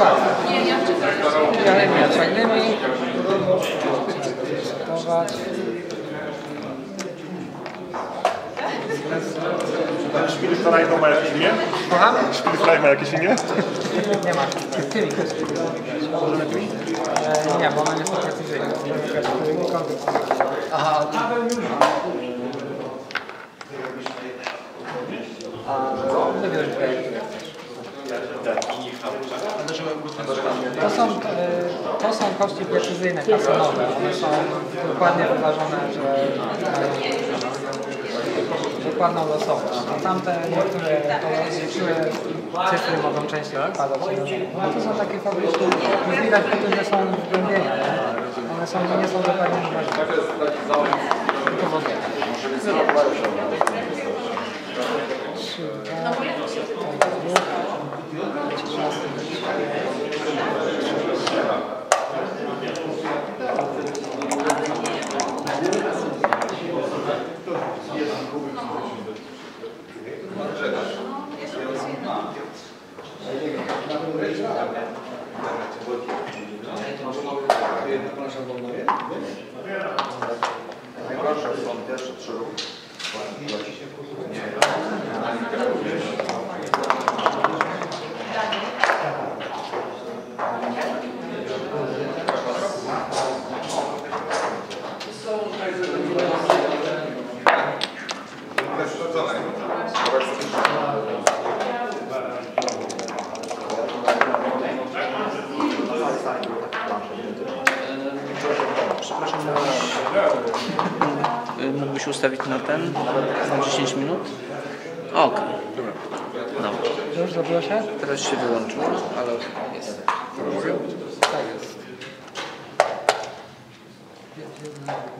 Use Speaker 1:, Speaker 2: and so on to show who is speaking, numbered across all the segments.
Speaker 1: uwaga. Jaremia, czajnymi. Gotować.
Speaker 2: Szpilfraj ma jakieś imię?
Speaker 1: Kocham?
Speaker 2: Szpilfraj ma jakieś imię?
Speaker 1: Nie ma. Tymi. E, nie, bo ona nie jest precyzyjna. Aha. A wybierz projekt. To są, e, to są kości precyzyjne, kasonowe. One są dokładnie wyważone, że mają dokładną losowość. A tamte niektóre niektóre cyfry mogą częściej wypadać. No to są takie prostu, już widać po tym, że są wgłębienia. One są, nie są dokładnie wyważone. Tylko w ogóle. Trzy, dwa,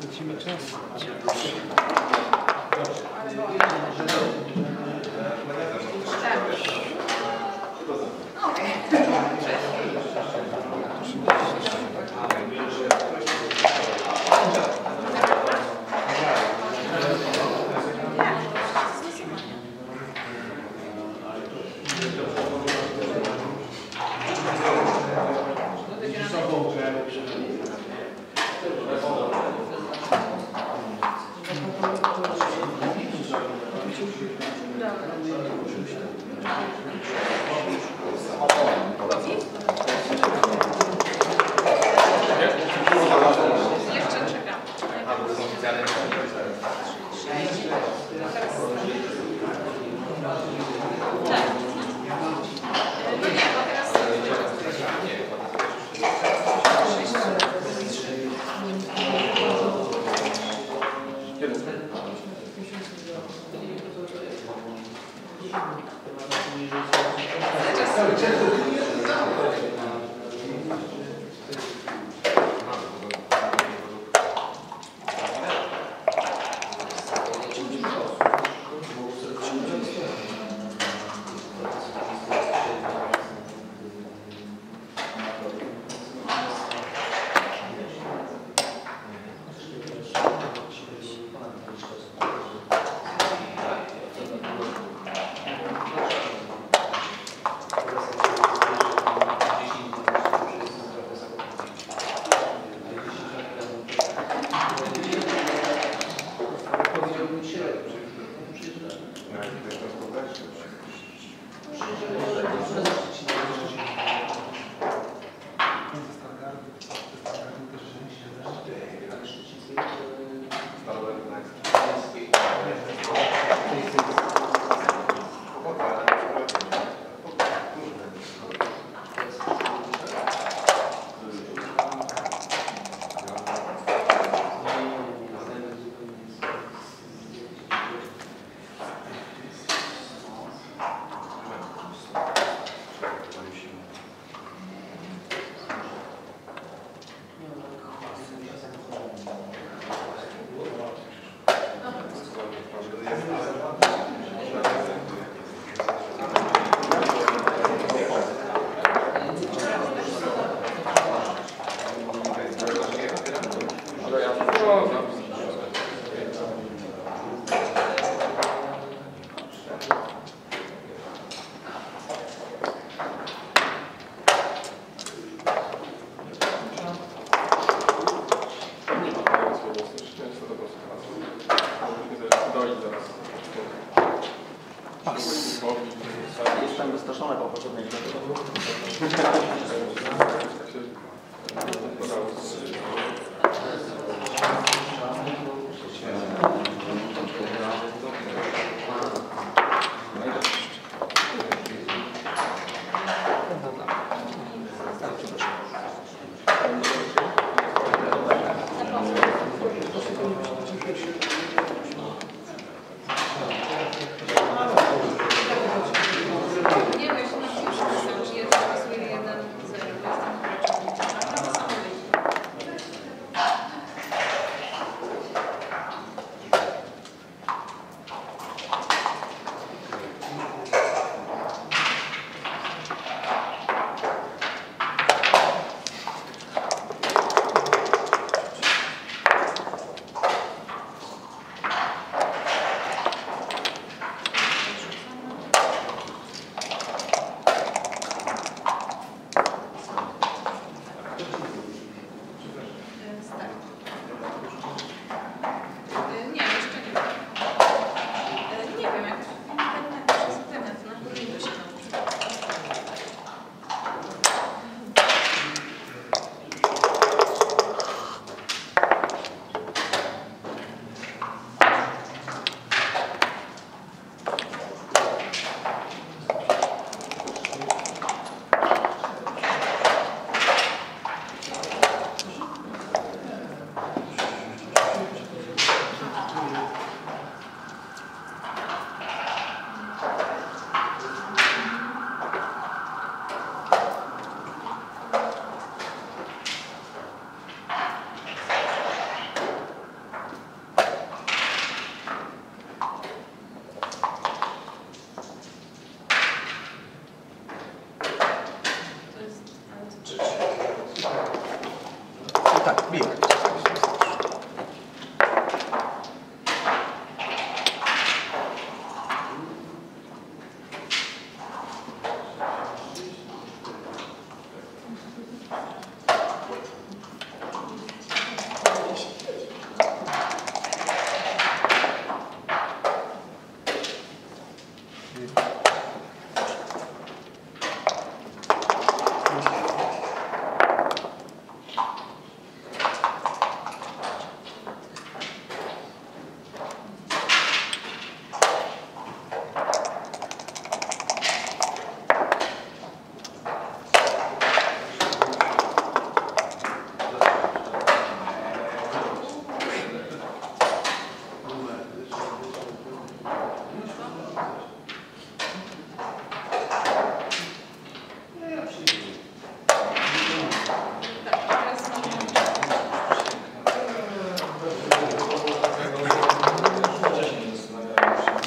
Speaker 1: Lecimy czas.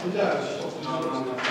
Speaker 3: No,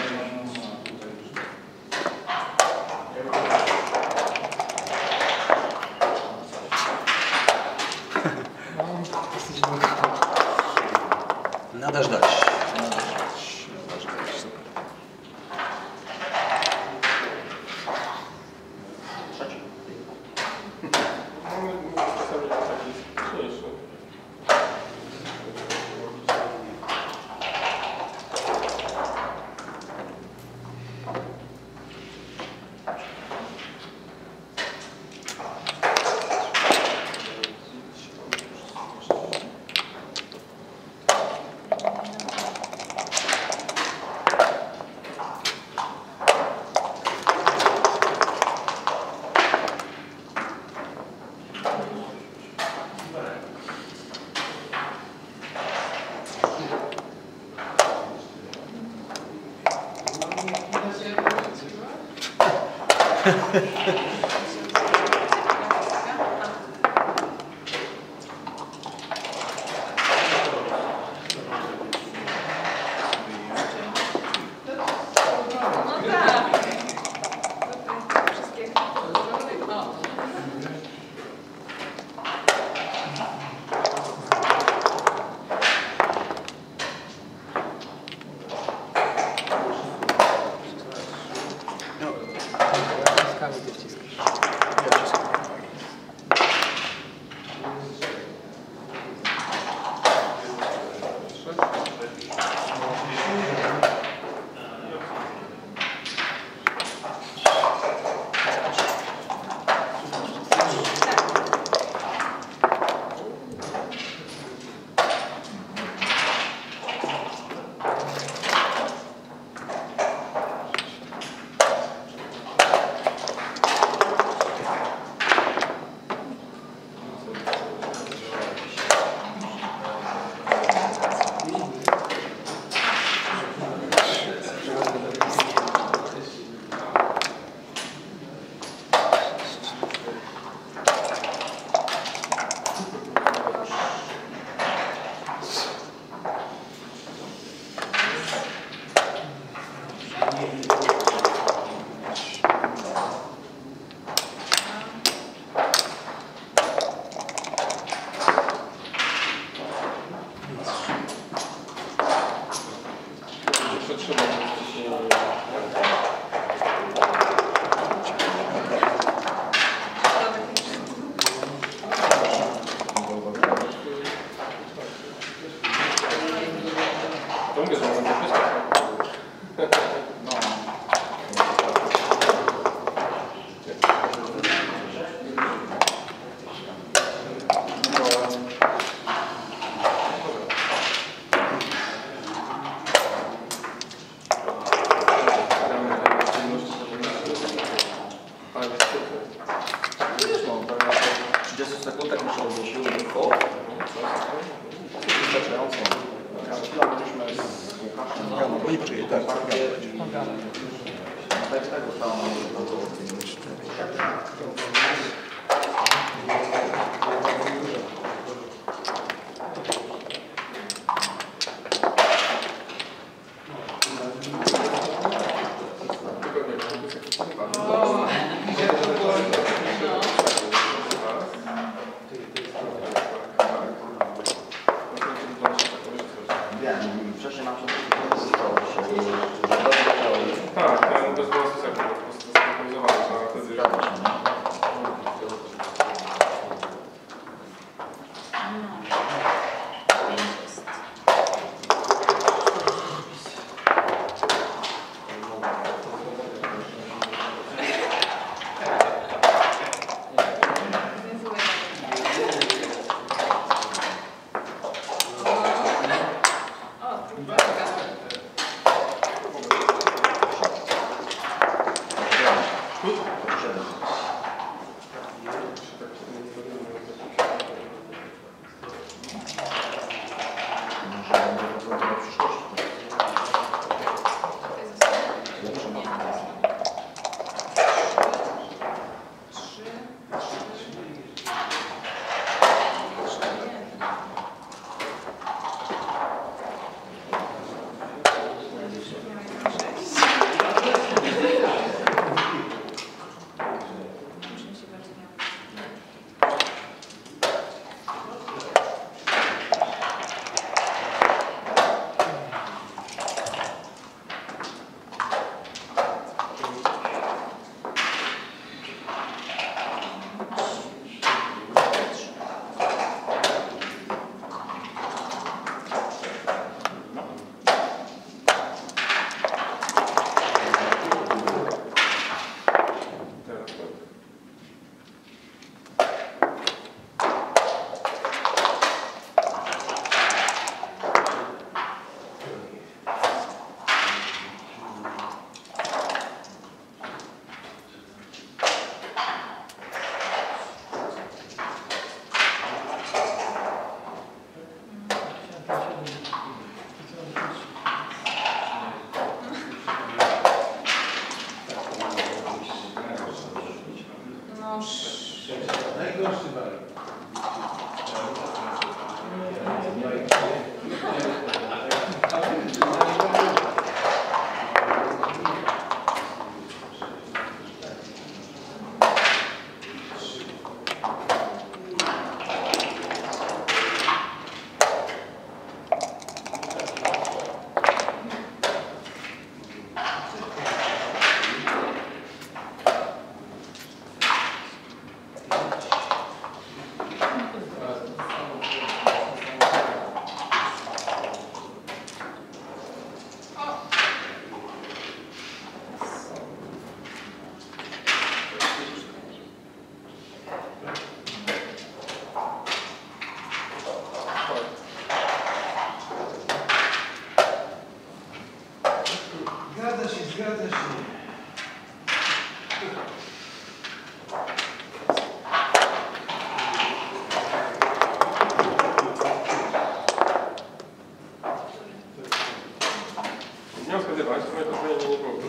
Speaker 4: wniosek dywać,
Speaker 5: moje poszkolenie nie
Speaker 4: było i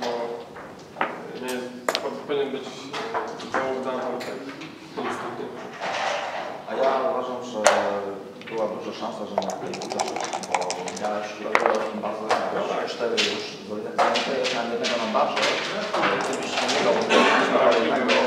Speaker 4: to e, nie jest, powinien być e, załóżany kontekst.
Speaker 5: A ja uważam, że była duża szansa, że na tej uderzyć, bo miałeś bardzo. No tak. Cztery już, bo jednak na jednego na barze, gdybyś nie miał, to tak,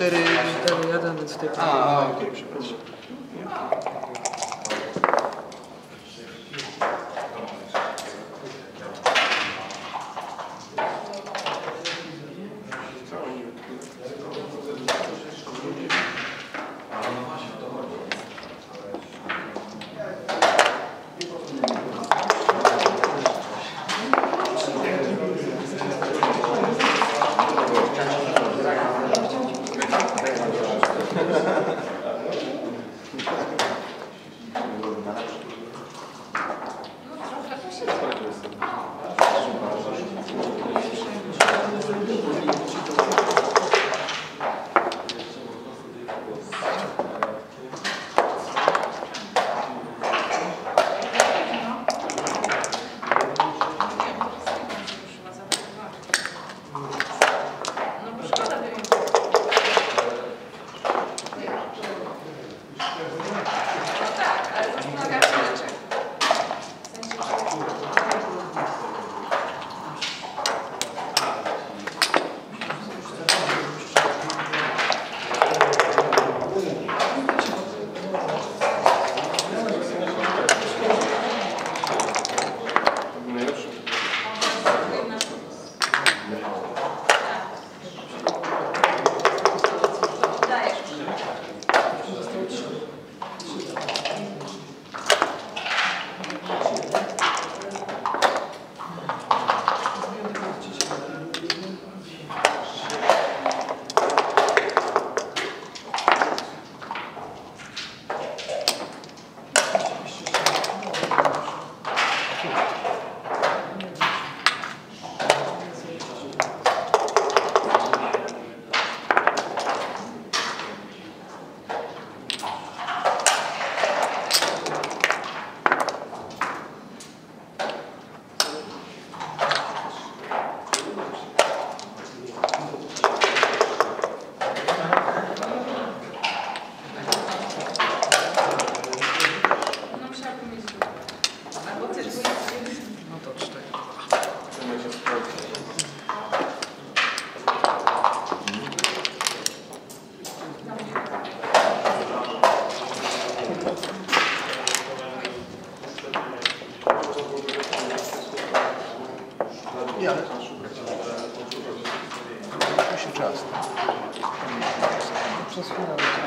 Speaker 5: してるみ
Speaker 6: たいな嫌だな、ステ
Speaker 3: ッ。Nie, ale
Speaker 7: musi czas.
Speaker 1: Przez chwilę.